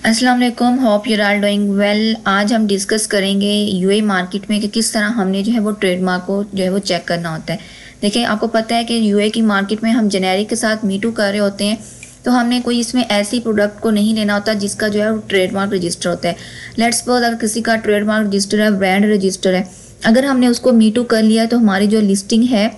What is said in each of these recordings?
अस्सलाम वालेकुम hope your are doing well आज हम डिस्कस करेंगे यूए मार्केट में कि किस तरह हमने जो है वो ट्रेडमार्क को जो है वो चेक करना होता है। देखिए, आपको पता है कि यूए की मार्केट में हम जेनेरिक के साथ मीटू कर रहे होते हैं तो हमने कोई इसमें ऐसी प्रोडक्ट को नहीं लेना होता जिसका जो है वो ट्रेडमार्क रजिस्टर होता है। लेट्स सपोज़ अगर किसी का ट्रेडमार्क रजिस्टर है ब्रांड रजिस्टर है, अगर हमने उसको मीटू कर लिया तो हमारी जो लिस्टिंग है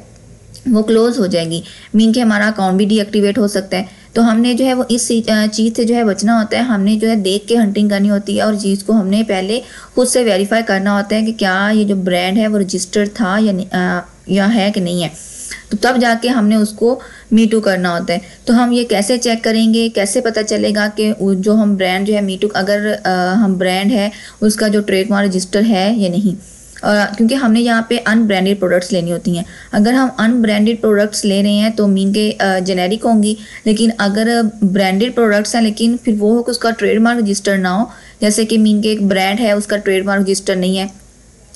वो क्लोज हो जाएगी। मीन कि हमारा अकाउंट भी डीएक्टिवेट हो सकता है। तो हमने जो है वो इस चीज़ से जो है बचना होता है। हमने जो है देख के हंटिंग करनी होती है और चीज़ को हमने पहले खुद से वेरीफाई करना होता है कि क्या ये जो ब्रांड है वो रजिस्टर्ड था या या है कि नहीं है। तो तब जाके हमने उसको मीटू करना होता है। तो हम ये कैसे चेक करेंगे? कैसे पता चलेगा कि जो हम ब्रांड जो है मीटू अगर आ, हम ब्रांड है उसका जो ट्रेडमार्क रजिस्टर है या नहीं? क्योंकि हमने यहाँ पे अनब्रांडेड प्रोडक्ट्स लेनी होती हैं। अगर हम अनब्रांडेड प्रोडक्ट्स ले रहे हैं तो मीन के जेनेरिक होंगी। लेकिन अगर ब्रांडेड प्रोडक्ट्स हैं, लेकिन फिर वो हो कि उसका ट्रेडमार्क रजिस्टर ना हो, जैसे कि मीन के एक ब्रांड है, उसका ट्रेडमार्क रजिस्टर नहीं है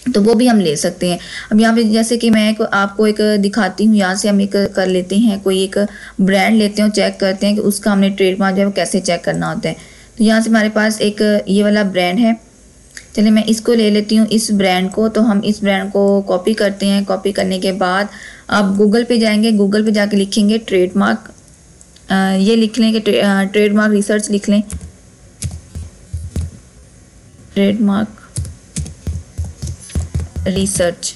तो वो भी हम ले सकते हैं। अब यहाँ पे जैसे कि मैं एक, आपको एक दिखाती हूँ, यहाँ से हम एक कर लेते हैं, कोई एक ब्रांड लेते हैं चेक करते हैं कि उसका हमने ट्रेडमार्क जो है, वो कैसे चेक करना होता है। तो यहाँ से हमारे पास एक, ये वाला ब्रांड है। चलिए मैं इसको ले लेती हूँ इस ब्रांड को तो हम इस ब्रांड को कॉपी करते हैं। कॉपी करने के बाद आप गूगल पे जाएँगे गूगल पे जाके लिखेंगे ट्रेडमार्क ये लिख लें कि ट्रेडमार्क रिसर्च लिख लें। ट्रेडमार्क रिसर्च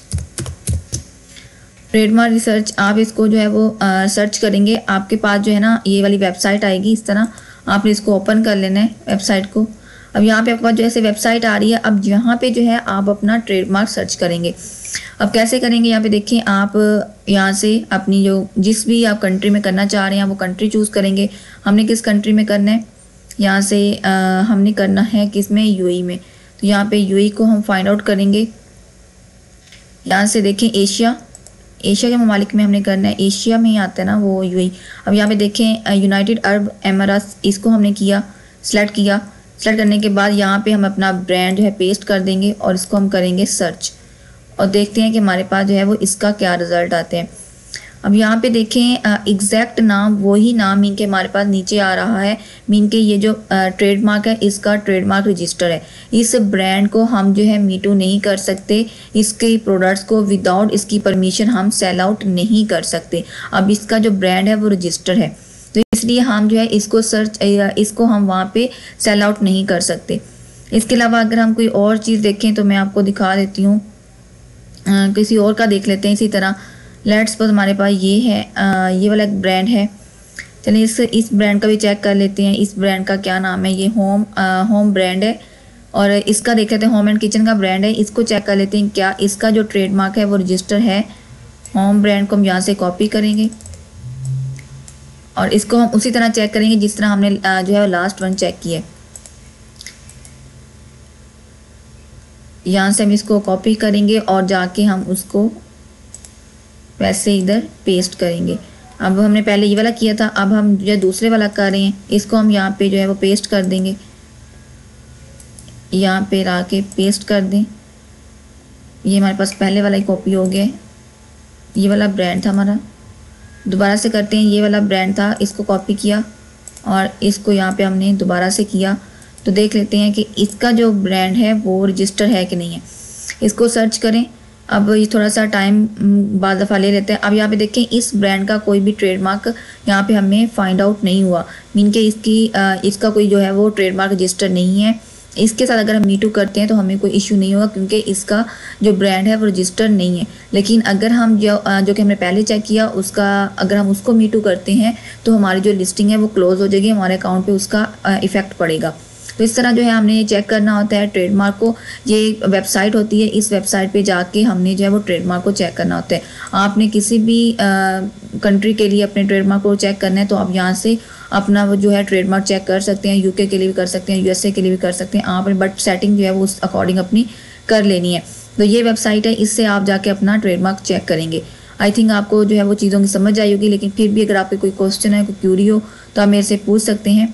ट्रेडमार्क रिसर्च आप इसको जो है वो आ, सर्च करेंगे। आपके पास जो है ना ये वाली वेबसाइट आएगी इस तरह। आपने इसको ओपन कर लेना है वेबसाइट को। अब यहाँ पे आपके पास जो ऐसे वेबसाइट आ रही है अब यहाँ पे जो है आप अपना ट्रेडमार्क सर्च करेंगे। अब कैसे करेंगे? यहाँ पे देखिए आप यहाँ से अपनी जो जिस भी आप कंट्री में करना चाह रहे हैं वो कंट्री चूज़ करेंगे। हमने किस कंट्री में करना है? यहाँ से आ, हमने करना है किसमें यू में। तो यहाँ पे यू को हम फाइंड आउट करेंगे। यहाँ से देखें एशिया एशिया के ममालिक में हमने करना है। एशिया में ही आता है ना वो यू अब यहाँ पे देखें यूनाइटेड अरब एमरास इसको हमने किया सेलेक्ट किया। सेलेक्ट करने के बाद यहाँ पे हम अपना ब्रांड जो है पेस्ट कर देंगे और इसको हम करेंगे सर्च और देखते हैं कि हमारे पास जो है वो इसका क्या रिज़ल्ट आते हैं। अब यहाँ पे देखें एग्जैक्ट नाम, वही नाम मीन के हमारे पास नीचे आ रहा है। मीन के ये जो ट्रेडमार्क है, इसका ट्रेडमार्क रजिस्टर है। इस ब्रांड को हम जो है मीटू नहीं कर सकते। इसके प्रोडक्ट्स को विदाउट इसकी परमिशन हम सेल आउट नहीं कर सकते। अब इसका जो ब्रांड है वो रजिस्टर है। तो इसलिए हम जो है इसको सर्च इसको हम वहाँ पे सेल आउट नहीं कर सकते। इसके अलावा अगर हम कोई और चीज़ देखें तो मैं आपको दिखा देती हूँ। किसी और का देख लेते हैं इसी तरह। लेट्स पर हमारे पास ये है आ, ये वाला एक ब्रांड है। चलिए इस इस ब्रांड का भी चेक कर लेते हैं। इस ब्रांड का क्या नाम है? ये होम आ, होम ब्रांड है। और इसका देख लेते हैं होम एंड किचन का ब्रांड है। इसको चेक कर लेते हैं क्या इसका जो ट्रेडमार्क है वो रजिस्टर है। होम ब्रांड को हम यहाँ से कॉपी करेंगे। और इसको हम उसी तरह चेक करेंगे जिस तरह हमने जो है लास्ट वन चेक किया यहाँ से हम इसको कॉपी करेंगे और जाके हम उसको वैसे इधर पेस्ट करेंगे। अब हमने पहले ये वाला किया था, अब हम जो है दूसरे वाला कर रहे हैं। इसको हम यहाँ पे जो है वो पेस्ट कर देंगे। यहाँ पे ला के पेस्ट कर दें। ये हमारे पास पहले वाला ही कॉपी हो गया ये वाला ब्रांड था हमारा। दोबारा से करते हैं। ये वाला ब्रांड था, इसको कॉपी किया और इसको यहाँ पे हमने दोबारा से किया। तो देख लेते हैं कि इसका जो ब्रांड है, वो रजिस्टर है कि नहीं है। इसको सर्च करें। अब ये थोड़ा सा टाइम बाद दफ़ा ले लेते हैं। अब यहाँ पे देखें, इस ब्रांड का कोई भी ट्रेडमार्क यहाँ पे हमें फाइंड आउट नहीं हुआ। मीन के इसकी इसका कोई जो है, वो ट्रेडमार्क रजिस्टर नहीं है। इसके साथ अगर हम मीटू करते हैं तो हमें कोई इशू नहीं होगा, क्योंकि इसका जो ब्रांड है, वो रजिस्टर नहीं है। लेकिन अगर हम जो जो कि हमने पहले चेक किया, उसका, अगर हम उसको मीटू करते हैं तो हमारी जो लिस्टिंग है, वो क्लोज हो जाएगी, हमारे अकाउंट पे उसका इफ़ेक्ट पड़ेगा। तो इस तरह जो है हमने ये चेक करना होता है ट्रेडमार्क को। ये वेबसाइट होती है, इस वेबसाइट पे जाके हमने जो है वो ट्रेडमार्क को चेक करना होता है। आपने किसी भी कंट्री के लिए अपने ट्रेडमार्क को चेक करना है तो आप यहाँ से अपना वो जो है ट्रेडमार्क चेक कर सकते हैं यूके के लिए भी कर सकते हैं यूएसए के लिए भी कर सकते हैं आपने बट सेटिंग जो है वो उस अकॉर्डिंग अपनी कर लेनी है। तो ये वेबसाइट है, इससे आप जाके अपना ट्रेडमार्क चेक करेंगे। आई थिंक आपको जो है वो चीज़ों की समझ आई होगी, लेकिन फिर भी अगर आपके कोई क्वेश्चन है, कोई क्यूरी हो तो आप मेरे से पूछ सकते हैं।